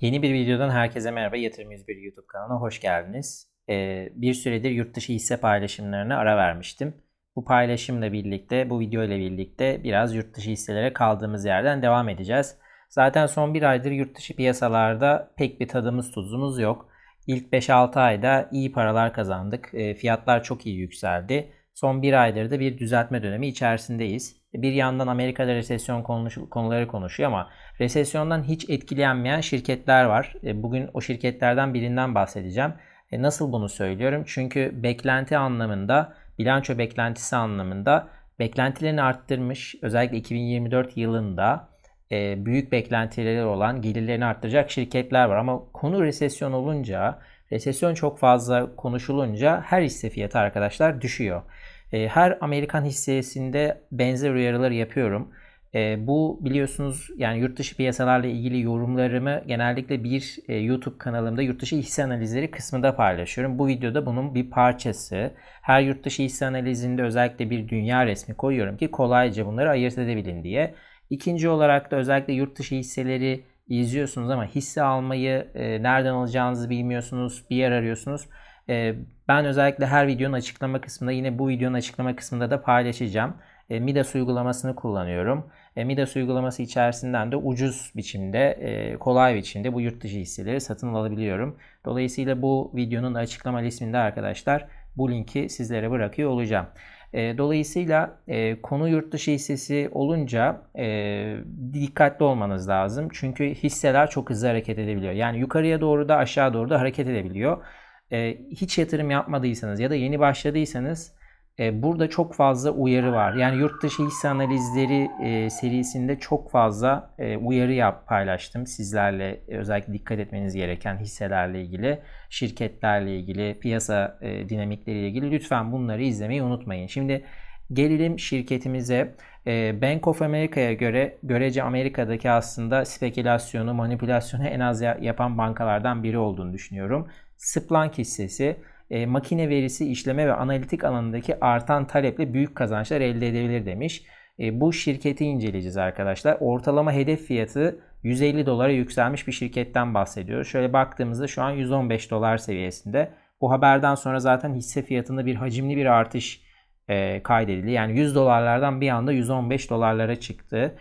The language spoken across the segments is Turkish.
Yeni bir videodan herkese merhaba. Yatırım 101 YouTube kanalına hoş geldiniz. Ee, bir süredir yurt dışı hisse paylaşımlarına ara vermiştim. Bu paylaşımla birlikte, bu video ile birlikte biraz yurt dışı hisselere kaldığımız yerden devam edeceğiz. Zaten son bir aydır yurt dışı piyasalarda pek bir tadımız tuzumuz yok. İlk 5-6 ayda iyi paralar kazandık. E, fiyatlar çok iyi yükseldi. Son bir aydır da bir düzeltme dönemi içerisindeyiz. Bir yandan Amerika'da resesyon konuları konuşuyor ama resesyondan hiç etkilenmeyen şirketler var. E, bugün o şirketlerden birinden bahsedeceğim. E, nasıl bunu söylüyorum? Çünkü beklenti anlamında, bilanço beklentisi anlamında beklentilerini arttırmış. Özellikle 2024 yılında e, büyük beklentileri olan gelirlerini arttıracak şirketler var. Ama konu resesyon olunca, resesyon çok fazla konuşulunca her hisse fiyatı arkadaşlar düşüyor. E, her Amerikan hissesinde benzer uyarılar yapıyorum. E, bu biliyorsunuz yani yurt dışı piyasalarla ilgili yorumlarımı genellikle bir e, YouTube kanalımda yurt dışı hisse analizleri kısmında paylaşıyorum. Bu videoda bunun bir parçası. Her yurt dışı hisse analizinde özellikle bir dünya resmi koyuyorum ki kolayca bunları ayırt edebilin diye. İkinci olarak da özellikle yurt dışı hisseleri izliyorsunuz ama hisse almayı e, nereden alacağınızı bilmiyorsunuz, bir yer arıyorsunuz. E, ben özellikle her videonun açıklama kısmında yine bu videonun açıklama kısmında da paylaşacağım. E, Midas uygulamasını kullanıyorum. E, Midas uygulaması içerisinden de ucuz biçimde, e, kolay biçimde bu yurt dışı hisseleri satın alabiliyorum. Dolayısıyla bu videonun açıklama listinde arkadaşlar bu linki sizlere bırakıyor olacağım. E, dolayısıyla e, konu yurt dışı hissesi olunca dikkatli olmanız lazım. Çünkü hisseler çok hızlı hareket edebiliyor. Yani yukarıya doğru da aşağı doğru da hareket edebiliyor. E, hiç yatırım yapmadıysanız ya da yeni başladıysanız e, burada çok fazla uyarı var. Yani yurt dışı hisse analizleri e, serisinde çok fazla e, uyarı yap paylaştım sizlerle özellikle dikkat etmeniz gereken hisselerle ilgili, şirketlerle ilgili, piyasa e, dinamikleriyle ilgili lütfen bunları izlemeyi unutmayın. Şimdi gelelim şirketimize. E, Bank of America'ya göre görece Amerika'daki aslında spekülasyonu, manipülasyonu en az yapan bankalardan biri olduğunu düşünüyorum. Splunk hissesi e, makine verisi işleme ve analitik alanındaki artan taleple büyük kazançlar elde edebilir demiş. E, bu şirketi inceleyeceğiz arkadaşlar. Ortalama hedef fiyatı 150 dolara yükselmiş bir şirketten bahsediyoruz. Şöyle baktığımızda şu an 115 dolar seviyesinde. Bu haberden sonra zaten hisse fiyatında bir hacimli bir artış e, kaydedildi. Yani 100 dolarlardan bir anda 115 dolarlara çıktı.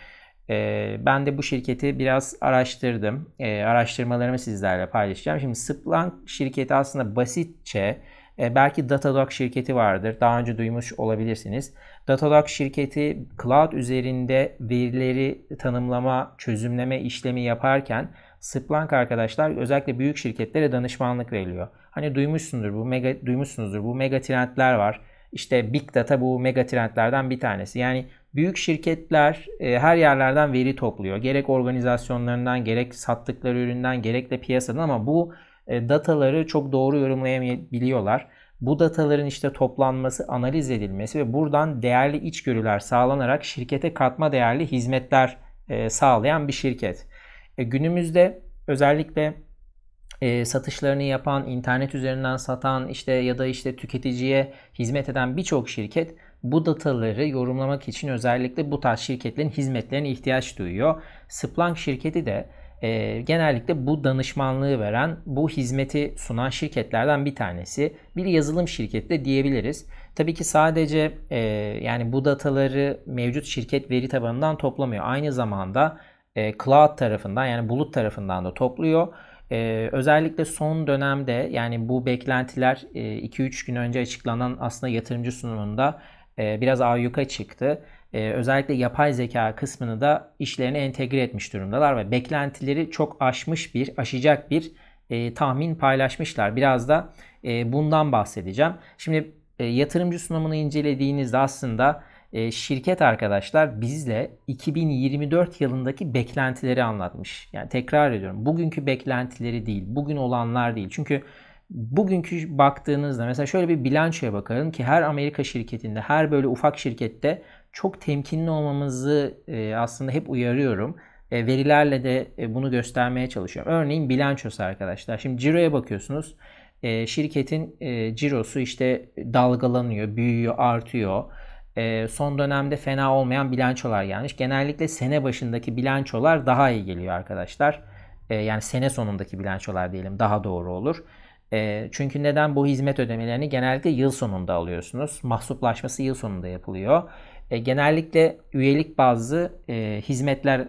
E, ben de bu şirketi biraz araştırdım. E, araştırmalarımı sizlerle paylaşacağım. Şimdi Splunk şirketi aslında basitçe e, belki Datadog şirketi vardır. Daha önce duymuş olabilirsiniz. Datadog şirketi cloud üzerinde verileri tanımlama, çözümleme işlemi yaparken Splunk arkadaşlar özellikle büyük şirketlere danışmanlık veriliyor. Hani duymuşsundur bu mega duymuşsunuzdur bu mega trendler var. İşte Big Data bu mega trendlerden bir tanesi. Yani büyük şirketler e, her yerlerden veri topluyor. Gerek organizasyonlarından, gerek sattıkları üründen, gerek de piyasadan ama bu e, dataları çok doğru yorumlayabiliyorlar. Bu dataların işte toplanması, analiz edilmesi ve buradan değerli içgörüler sağlanarak şirkete katma değerli hizmetler e, sağlayan bir şirket. E, günümüzde özellikle e, satışlarını yapan, internet üzerinden satan işte ya da işte tüketiciye hizmet eden birçok şirket bu dataları yorumlamak için özellikle bu tarz şirketlerin hizmetlerine ihtiyaç duyuyor. Splunk şirketi de e, genellikle bu danışmanlığı veren, bu hizmeti sunan şirketlerden bir tanesi. Bir yazılım şirketi de diyebiliriz. Tabii ki sadece e, yani bu dataları mevcut şirket veri tabanından toplamıyor. Aynı zamanda e, cloud tarafından yani bulut tarafından da topluyor. Ee, özellikle son dönemde yani bu beklentiler 2-3 e, gün önce açıklanan aslında yatırımcı sunumunda e, biraz ayyuka çıktı. E, özellikle yapay zeka kısmını da işlerine entegre etmiş durumdalar ve beklentileri çok aşmış bir, aşacak bir e, tahmin paylaşmışlar. Biraz da e, bundan bahsedeceğim. Şimdi e, yatırımcı sunumunu incelediğinizde aslında e, şirket arkadaşlar bizle 2024 yılındaki beklentileri anlatmış. Yani tekrar ediyorum bugünkü beklentileri değil, bugün olanlar değil. Çünkü bugünkü baktığınızda mesela şöyle bir bilançoya bakalım ki her Amerika şirketinde, her böyle ufak şirkette çok temkinli olmamızı e, aslında hep uyarıyorum. E, verilerle de e, bunu göstermeye çalışıyorum. Örneğin bilançosu arkadaşlar. Şimdi ciroya bakıyorsunuz. Şirketin cirosu işte dalgalanıyor, büyüyor, artıyor. Son dönemde fena olmayan bilançolar gelmiş. Genellikle sene başındaki bilançolar daha iyi geliyor arkadaşlar. Yani sene sonundaki bilançolar diyelim daha doğru olur. Çünkü neden bu hizmet ödemelerini genellikle yıl sonunda alıyorsunuz? Mahsuplaşması yıl sonunda yapılıyor. Genellikle üyelik bazlı hizmetler,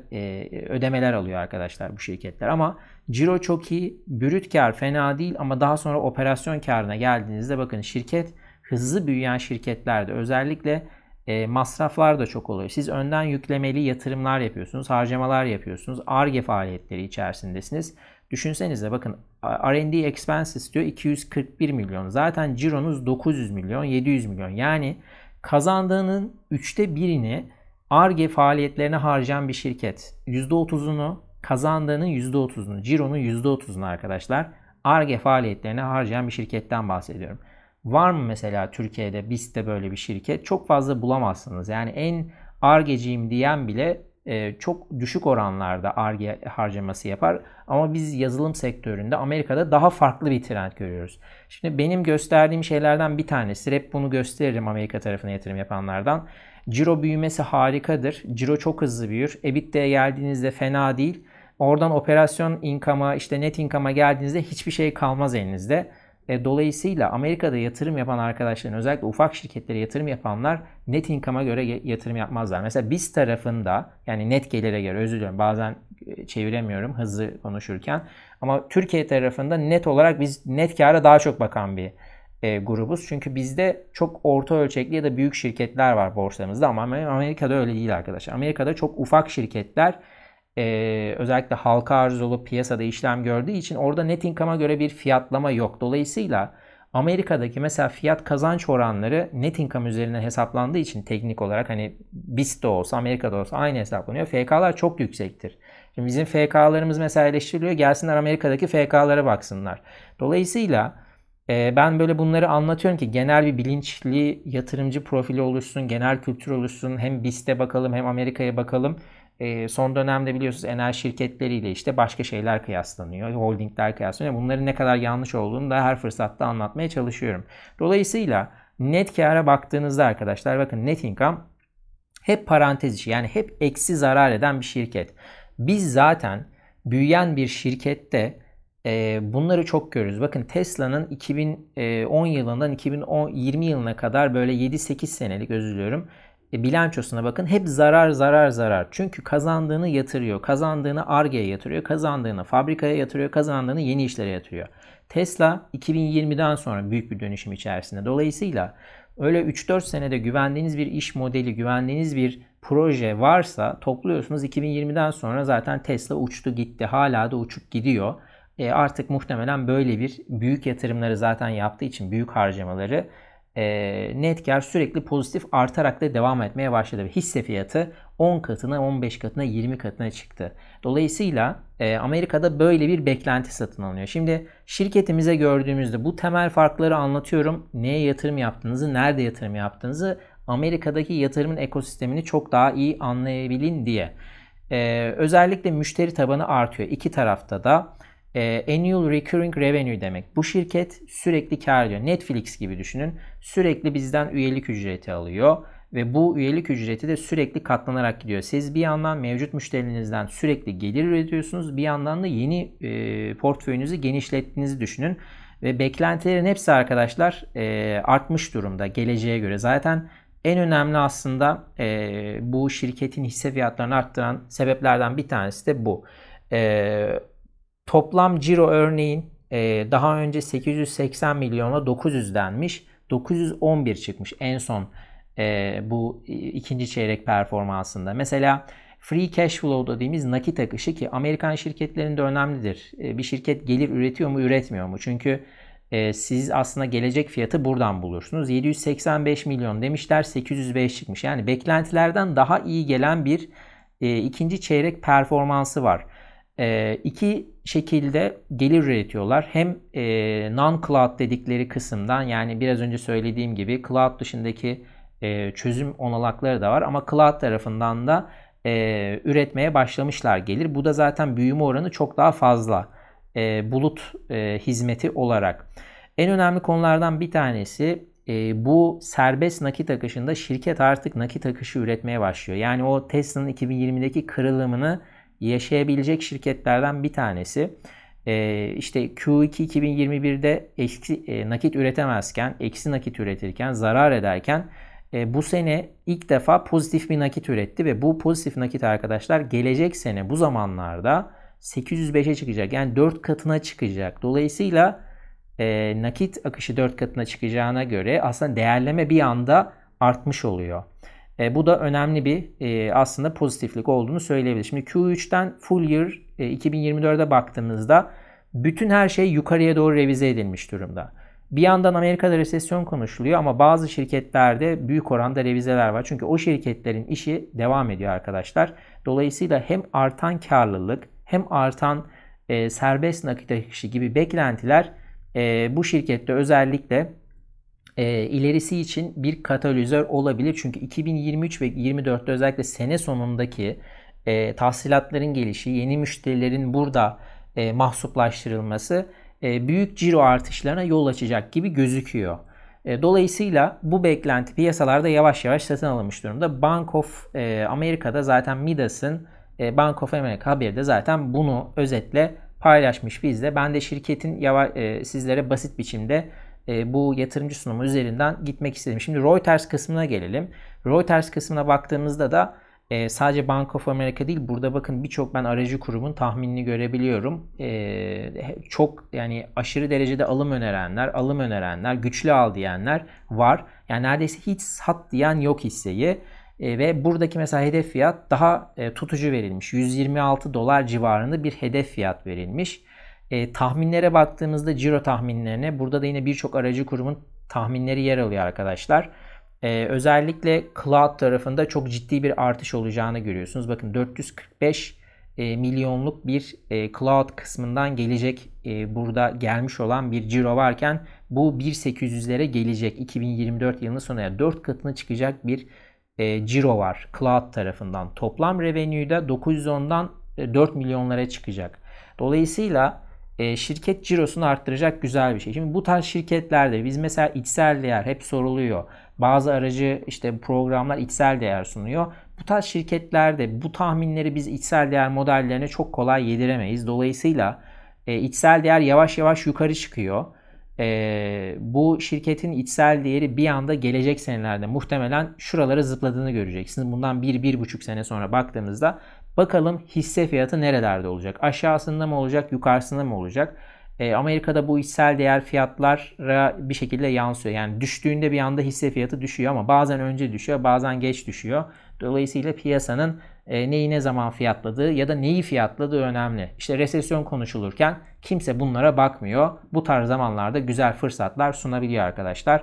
ödemeler alıyor arkadaşlar bu şirketler. Ama ciro çok iyi, brüt kar fena değil ama daha sonra operasyon karına geldiğinizde bakın şirket hızlı büyüyen şirketlerde özellikle masraflar da çok oluyor. Siz önden yüklemeli yatırımlar yapıyorsunuz, harcamalar yapıyorsunuz, ARGE faaliyetleri içerisindesiniz. Düşünsenize bakın R&D expenses diyor 241 milyon. Zaten cironuz 900 milyon, 700 milyon. Yani kazandığının üçte birini ARGE faaliyetlerine harcayan bir şirket. %30'unu kazandığının %30'unu, cironun %30'unu arkadaşlar ARGE faaliyetlerine harcayan bir şirketten bahsediyorum. Var mı mesela Türkiye'de BIST'te böyle bir şirket? Çok fazla bulamazsınız. Yani en ARGE'ciyim diyen bile çok düşük oranlarda ARGE harcaması yapar. Ama biz yazılım sektöründe Amerika'da daha farklı bir trend görüyoruz. Şimdi benim gösterdiğim şeylerden bir tanesi, hep bunu gösteririm Amerika tarafına yatırım yapanlardan. Ciro büyümesi harikadır. Ciro çok hızlı büyür. EBITDA'ya geldiğinizde fena değil. Oradan operasyon income'a, işte net income'a geldiğinizde hiçbir şey kalmaz elinizde. E, dolayısıyla Amerika'da yatırım yapan arkadaşların özellikle ufak şirketlere yatırım yapanlar net income'a göre yatırım yapmazlar. Mesela biz tarafında yani net gelire göre özür diliyorum bazen e, çeviremiyorum hızlı konuşurken ama Türkiye tarafında net olarak biz net kâra daha çok bakan bir e, grubuz. Çünkü bizde çok orta ölçekli ya da büyük şirketler var borsamızda ama Amerika'da öyle değil arkadaşlar. Amerika'da çok ufak şirketler e, özellikle halka arz olup piyasada işlem gördüğü için orada net income'a göre bir fiyatlama yok. Dolayısıyla Amerika'daki mesela fiyat kazanç oranları net income üzerinden hesaplandığı için teknik olarak hani BIST'te olsa Amerika'da olsa aynı hesaplanıyor. FK'lar çok yüksektir. Şimdi bizim FK'larımız mesela eleştiriliyor. Gelsinler Amerika'daki FK'lara baksınlar. Dolayısıyla e, ben böyle bunları anlatıyorum ki genel bir bilinçli yatırımcı profili oluşsun, genel kültür oluşsun. Hem BIST'e bakalım hem Amerika'ya bakalım e, son dönemde biliyorsunuz enerji şirketleriyle işte başka şeyler kıyaslanıyor. Holdingler kıyaslanıyor. Bunların ne kadar yanlış olduğunu da her fırsatta anlatmaya çalışıyorum. Dolayısıyla net kâra baktığınızda arkadaşlar bakın net income hep parantez içi yani hep eksi zarar eden bir şirket. Biz zaten büyüyen bir şirkette e, bunları çok görürüz. Bakın Tesla'nın 2010 yılından 2020 yılına kadar böyle 7-8 senelik özür diliyorum e, bilançosuna bakın hep zarar zarar zarar. Çünkü kazandığını yatırıyor. Kazandığını Arge'ye yatırıyor. Kazandığını fabrikaya yatırıyor. Kazandığını yeni işlere yatırıyor. Tesla 2020'den sonra büyük bir dönüşüm içerisinde. Dolayısıyla öyle 3-4 senede güvendiğiniz bir iş modeli, güvendiğiniz bir proje varsa topluyorsunuz 2020'den sonra zaten Tesla uçtu gitti. Hala da uçup gidiyor. E artık muhtemelen böyle bir büyük yatırımları zaten yaptığı için büyük harcamaları e, net kar sürekli pozitif artarak da devam etmeye başladı. Ve hisse fiyatı 10 katına, 15 katına, 20 katına çıktı. Dolayısıyla e, Amerika'da böyle bir beklenti satın alınıyor. Şimdi şirketimize gördüğümüzde bu temel farkları anlatıyorum. Neye yatırım yaptığınızı, nerede yatırım yaptığınızı, Amerika'daki yatırımın ekosistemini çok daha iyi anlayabilin diye. E, özellikle müşteri tabanı artıyor. İki tarafta da e, annual recurring revenue demek. Bu şirket sürekli kar ediyor. Netflix gibi düşünün. Sürekli bizden üyelik ücreti alıyor ve bu üyelik ücreti de sürekli katlanarak gidiyor. Siz bir yandan mevcut müşterilerinizden sürekli gelir üretiyorsunuz. Bir yandan da yeni e, portföyünüzü genişlettiğinizi düşünün. Ve beklentilerin hepsi arkadaşlar e, artmış durumda geleceğe göre. Zaten en önemli aslında e, bu şirketin hisse fiyatlarını arttıran sebeplerden bir tanesi de bu. E, Toplam ciro örneğin e, daha önce 880 milyona 900 denmiş. 911 çıkmış en son e, bu ikinci çeyrek performansında. Mesela free cash flow dediğimiz nakit akışı ki Amerikan şirketlerinde önemlidir. E, bir şirket gelir üretiyor mu üretmiyor mu? Çünkü siz aslında gelecek fiyatı buradan bulursunuz. 785 milyon demişler 805 çıkmış. Yani beklentilerden daha iyi gelen bir ikinci çeyrek performansı var. E, iki şekilde gelir üretiyorlar. Hem e, non-cloud dedikleri kısımdan yani biraz önce söylediğim gibi cloud dışındaki e, çözüm olanakları da var ama cloud tarafından da e, üretmeye başlamışlar gelir. Bu da zaten büyüme oranı çok daha fazla e, bulut e, hizmeti olarak. En önemli konulardan bir tanesi e, bu serbest nakit akışında şirket artık nakit akışı üretmeye başlıyor. Yani o Tesla'nın 2020'deki kırılımını yaşayabilecek şirketlerden bir tanesi. Ee, işte Q2 2021'de eksi e, nakit üretemezken, eksi nakit üretirken, zarar ederken e, bu sene ilk defa pozitif bir nakit üretti ve bu pozitif nakit arkadaşlar gelecek sene bu zamanlarda 805'e çıkacak. Yani 4 katına çıkacak. Dolayısıyla e, nakit akışı 4 katına çıkacağına göre aslında değerleme bir anda artmış oluyor. E, bu da önemli bir e, aslında pozitiflik olduğunu söyleyebiliriz. Şimdi Q3'ten full year e, 2024'e baktığımızda bütün her şey yukarıya doğru revize edilmiş durumda. Bir yandan Amerika'da resesyon konuşuluyor ama bazı şirketlerde büyük oranda revizeler var. Çünkü o şirketlerin işi devam ediyor arkadaşlar. Dolayısıyla hem artan karlılık hem artan e, serbest nakit akışı gibi beklentiler e, bu şirkette özellikle e, ilerisi için bir katalizör olabilir. Çünkü 2023 ve 2024'te özellikle sene sonundaki e, tahsilatların gelişi, yeni müşterilerin burada e, mahsuplaştırılması e, büyük ciro artışlarına yol açacak gibi gözüküyor. E, dolayısıyla bu beklenti piyasalarda yavaş yavaş satın alınmış durumda. Bank of e, Amerika'da zaten Midas'ın e, Bank of America haberi de zaten bunu özetle paylaşmış bizde. Ben de şirketin yavaş, e, sizlere basit biçimde e, bu yatırımcı sunumu üzerinden gitmek istedim. Şimdi Reuters kısmına gelelim. Reuters kısmına baktığımızda da e, sadece Bank of America değil burada bakın birçok ben aracı kurumun tahminini görebiliyorum. E, çok yani aşırı derecede alım önerenler, alım önerenler, güçlü al diyenler var. Yani neredeyse hiç sat diyen yok hisseyi. E, ve buradaki mesela hedef fiyat daha e, tutucu verilmiş. 126 dolar civarında bir hedef fiyat verilmiş. E, tahminlere baktığımızda ciro tahminlerine burada da yine birçok aracı kurumun tahminleri yer alıyor arkadaşlar. Ee, özellikle cloud tarafında çok ciddi bir artış olacağını görüyorsunuz. Bakın 445 e, milyonluk bir e, cloud kısmından gelecek e, burada gelmiş olan bir ciro varken bu 1.800'lere gelecek 2024 yılının sonuna 4 katına çıkacak bir e, ciro var cloud tarafından. Toplam revenue'da 910'dan 4 milyonlara çıkacak. Dolayısıyla e, şirket cirosunu arttıracak güzel bir şey. Şimdi bu tarz şirketlerde biz mesela içsel değer hep soruluyor. Bazı aracı işte programlar içsel değer sunuyor. Bu tarz şirketlerde bu tahminleri biz içsel değer modellerine çok kolay yediremeyiz. Dolayısıyla e, içsel değer yavaş yavaş yukarı çıkıyor. E, bu şirketin içsel değeri bir anda gelecek senelerde muhtemelen şuralara zıpladığını göreceksiniz. Bundan 1-1,5 sene sonra baktığımızda bakalım hisse fiyatı nerelerde olacak? Aşağısında mı olacak, yukarısında mı olacak? E, Amerika'da bu içsel değer fiyatlara bir şekilde yansıyor. Yani düştüğünde bir anda hisse fiyatı düşüyor ama bazen önce düşüyor, bazen geç düşüyor. Dolayısıyla piyasanın e, neyi ne zaman fiyatladığı ya da neyi fiyatladığı önemli. İşte resesyon konuşulurken kimse bunlara bakmıyor. Bu tarz zamanlarda güzel fırsatlar sunabiliyor arkadaşlar.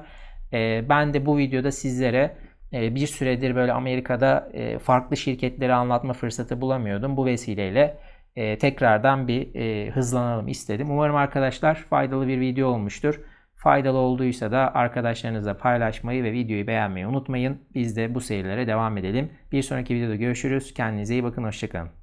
E, ben de bu videoda sizlere bir süredir böyle Amerika'da e, farklı şirketleri anlatma fırsatı bulamıyordum. Bu vesileyle e, tekrardan bir e, hızlanalım istedim. Umarım arkadaşlar faydalı bir video olmuştur. Faydalı olduysa da arkadaşlarınızla paylaşmayı ve videoyu beğenmeyi unutmayın. Biz de bu serilere devam edelim. Bir sonraki videoda görüşürüz. Kendinize iyi bakın. Hoşçakalın.